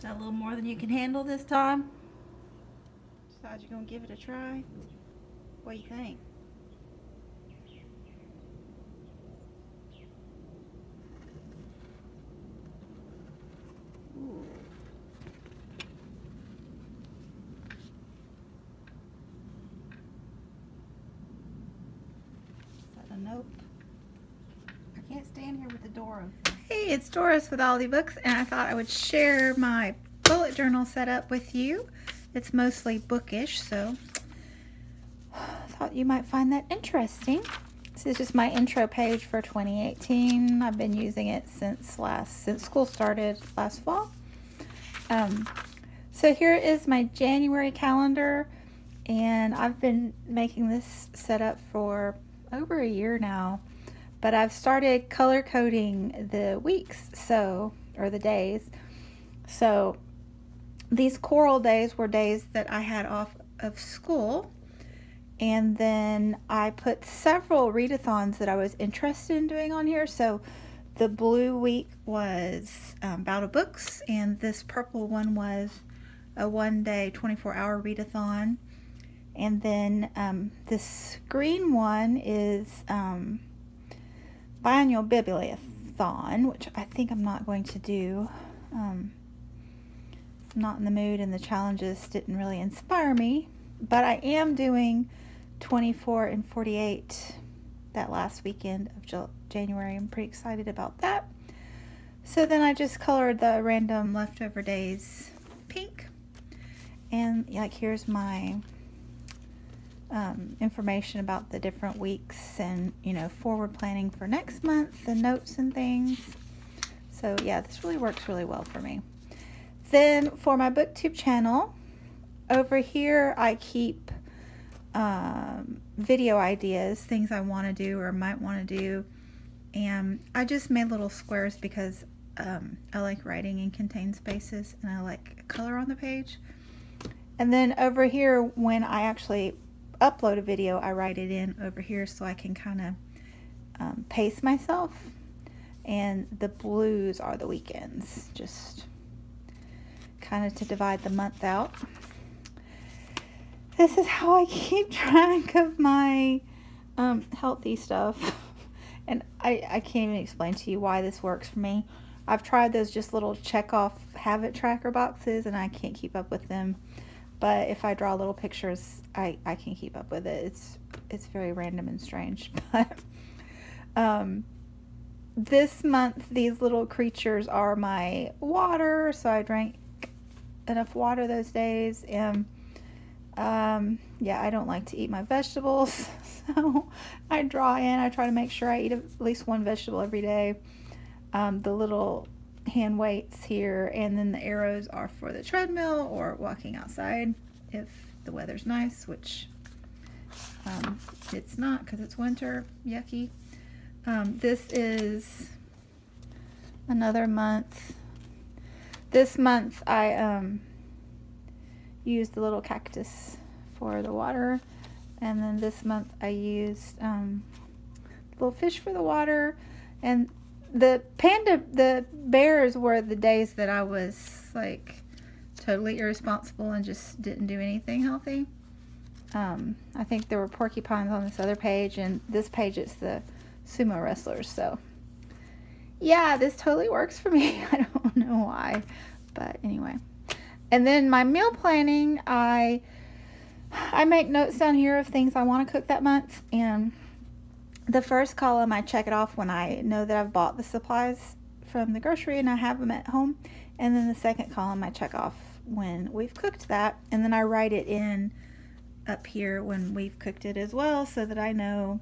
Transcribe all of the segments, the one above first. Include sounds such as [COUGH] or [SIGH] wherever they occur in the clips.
Is that a little more than you can handle this time? Decide you're gonna give it a try? What do you think? Nope? Stand here with the door open. Hey, it's Doris with all D books, and I thought I would share my bullet journal setup with you. It's mostly bookish, so I thought you might find that interesting. This is just my intro page for 2018. I've been using it since last since school started last fall. Um, so here is my January calendar, and I've been making this setup for over a year now. But I've started color coding the weeks, so or the days. So these coral days were days that I had off of school. And then I put several readathons that I was interested in doing on here. So the blue week was um, Bout of Books, and this purple one was a one day, 24 hour readathon. And then um, this green one is um, Biannual Bibliothon, which I think I'm not going to do. Um, I'm not in the mood and the challenges didn't really inspire me. But I am doing 24 in 48 that last weekend of January. I'm pretty excited about that. So then I just colored the random leftover days pink. And like here's my um, information about the different weeks and, you know, forward planning for next month, the notes and things. So yeah, this really works really well for me. Then for my booktube channel, over here I keep um, video ideas, things I want to do or might want to do. And I just made little squares because um, I like writing in contained spaces and I like color on the page. And then over here, when I actually upload a video, I write it in over here so I can kind of um, pace myself. And the blues are the weekends, just kind of to divide the month out. This is how I keep [LAUGHS] track of my um, healthy stuff. [LAUGHS] And I, I can't even explain to you why this works for me. I've tried those just little check off habit tracker boxes and I can't keep up with them. But if I draw little pictures, I, I can keep up with it. It's it's very random and strange. [LAUGHS] But um, this month, these little creatures are my water. So I drank enough water those days. And um, yeah, I don't like to eat my vegetables. [LAUGHS] So I draw in. I try to make sure I eat at least one vegetable every day. Um, the little hand weights here and then the arrows are for the treadmill or walking outside if the weather's nice which um, it's not because it's winter. Yucky. Um, this is another month. This month I um, used the little cactus for the water and then this month I used um, little fish for the water and the panda the bears were the days that I was like totally irresponsible and just didn't do anything healthy. Um, I think there were porcupines on this other page and this page it's the sumo wrestlers. So yeah, this totally works for me. [LAUGHS] I don't know why, but anyway. And then my meal planning, I I make notes down here of things I want to cook that month and the first column I check it off when I know that I've bought the supplies from the grocery and I have them at home. And then the second column I check off when we've cooked that. And then I write it in up here when we've cooked it as well so that I know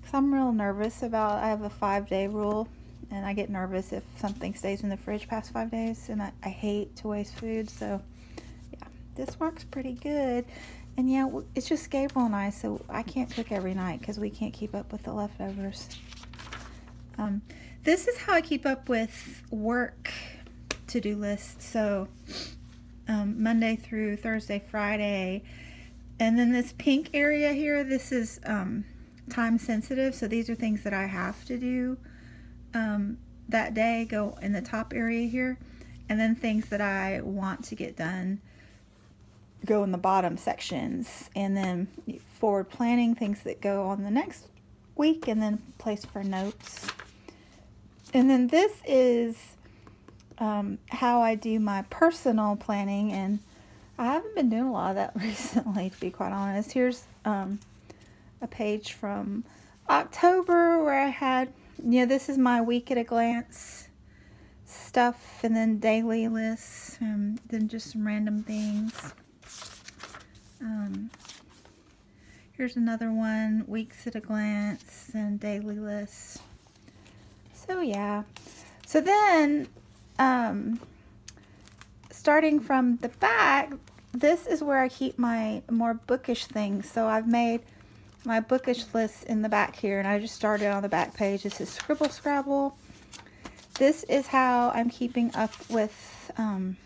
because I'm real nervous about I have a five day rule and I get nervous if something stays in the fridge past five days and I, I hate to waste food. So yeah this works pretty good and yeah, it's just Gabriel and I, so I can't cook every night because we can't keep up with the leftovers. Um, this is how I keep up with work to-do lists. So um, Monday through Thursday, Friday. And then this pink area here, this is um, time sensitive. So these are things that I have to do um, that day, go in the top area here. and then things that I want to get done go in the bottom sections. And then forward planning, things that go on the next week, and then place for notes. And then this is um, how I do my personal planning. And I haven't been doing a lot of that [LAUGHS] recently, to be quite honest. Here's um, a page from October where I had, you know, this is my week at a glance stuff and then daily lists and then just some random things. Um, here's another one, weeks at a glance and daily lists. So yeah. So then, um, starting from the back, this is where I keep my more bookish things. So I've made my bookish list in the back here and I just started on the back page. This is Scribble Scrabble this is how I'm keeping up with um,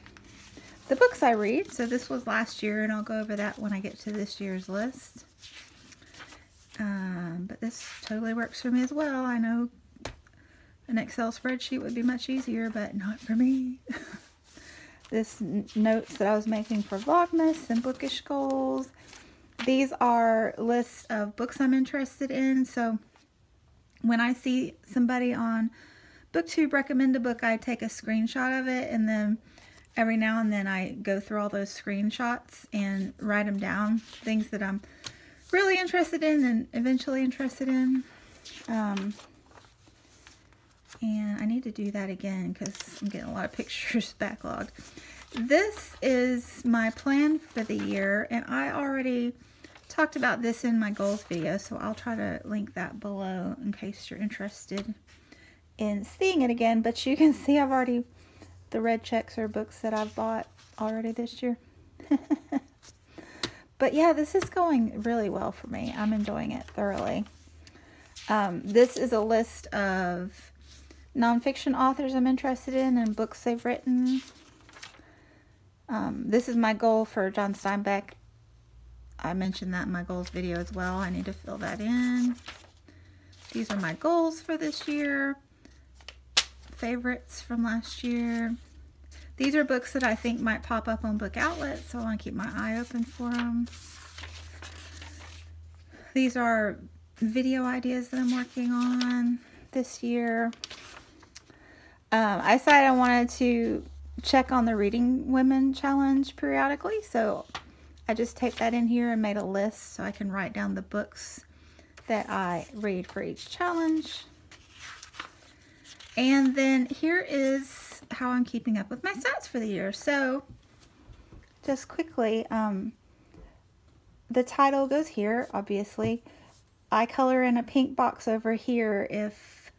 the books I read. So this was last year, and I'll go over that when I get to this year's list. Um, but this totally works for me as well. I know an Excel spreadsheet would be much easier, but not for me. [LAUGHS] this notes that I was making for Vlogmas and bookish goals. These are lists of books I'm interested in. So when I see somebody on booktube recommend a book i take a screenshot of it and then every now and then i go through all those screenshots and write them down things that i'm really interested in and eventually interested in. Um, and i need to do that again because i'm getting a lot of [LAUGHS] pictures backlogged. This is my plan for the year and i already talked about this in my goals video so i'll try to link that below in case you're interested in seeing it again, but you can [LAUGHS] see I've already, the red checks are books that I've bought already this year. [LAUGHS] but yeah, this is going really well for me. I'm enjoying it thoroughly. Um, this is a list of nonfiction authors I'm interested in and books they've written. Um, this is my goal for John Steinbeck. I mentioned that in my goals video as well. I need to fill that in. These are my goals for this year favorites from last year. These are books that I think might pop up on book outlets, so I want to keep my eye open for them. These are video ideas that I'm working on this year. Um, I decided I wanted to check on the Reading Women Challenge periodically, so I just taped that in here and made a list so I can write down the books that I read for each challenge. And then here is how I'm keeping up with my stats for the year. So just quickly, um, the title goes here, obviously. I color in a pink box over here if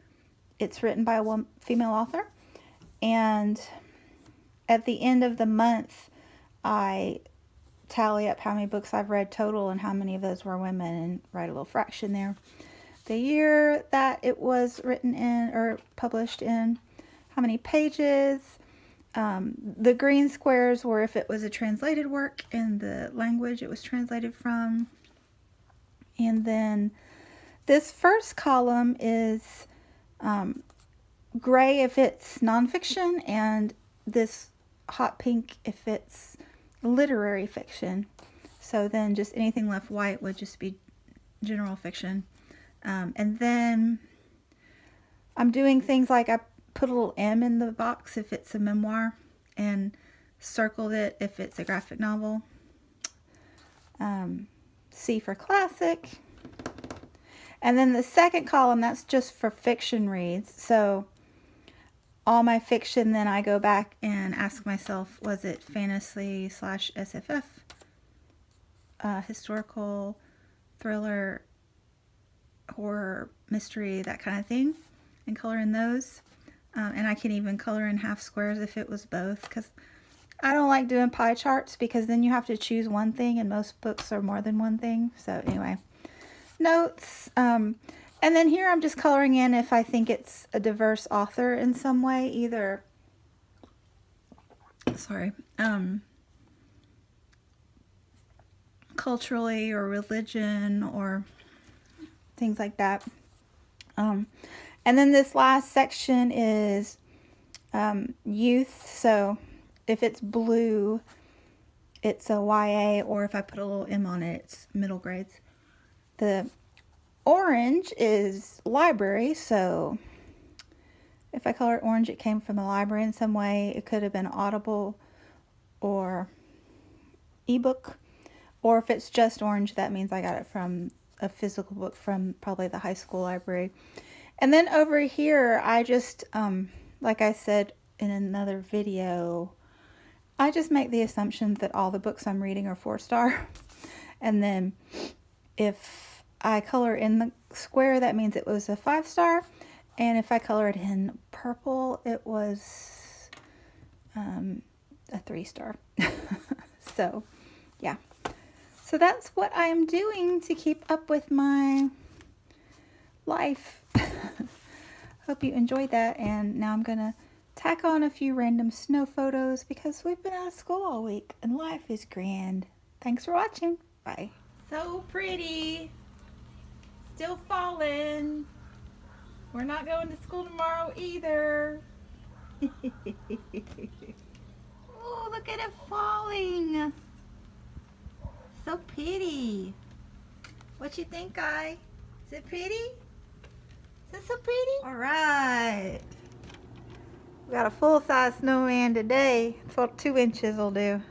it's written by a female author. And at the end of the month, I tally up how many books I've read total and how many of those were women and write a little fraction there the year that it was written in or published in, how many pages. Um, the green squares were if it was a translated work and the language it was translated from. And then this first column is um, gray if it's nonfiction and this hot pink if it's literary fiction. So then just anything left white would just be general fiction. Um, and then I'm doing things like I put a little M in the box if it's a memoir and circled it if it's a graphic novel. Um, C for classic. And then the second column, that's just for fiction reads. So all my fiction, then I go back and ask myself, was it fantasy slash SFF, uh, historical, thriller, horror, mystery, that kind of thing, and color in those. Um, and I can even color in half squares if it was both, because I don't like doing pie charts because then you have to choose one thing, and most books are more than one thing. So anyway, notes. Um, and then here I'm just coloring in if I think it's a diverse author in some way, either, sorry, um, culturally or religion or things like that. Um, and then this last section is um, youth. So if it's blue, it's a YA, or if I put a little M on it, it's middle grades. The orange is library, so if I color it orange, it came from the library in some way. It could have been Audible or ebook, or if it's just orange, that means I got it from a physical book from probably the high school library. And then over here, I just, um, like I said in another video, I just make the assumption that all the books I'm reading are four star. [LAUGHS] and then if I color in the square, that means it was a five star. And if I color it in purple, it was um, a three star. [LAUGHS] so, yeah. So that's what I am doing to keep up with my life. [LAUGHS] Hope you enjoyed that. And now I'm going to tack on a few random snow photos because we've been out of school all week and life is grand. Thanks for watching. Bye. So pretty. Still falling. We're not going to school tomorrow either. [LAUGHS] oh, look at it falling. So pretty. What you think, guy? Is it pretty? Is it so pretty? All right. We got a full-size snowman today. That's what two inches will do.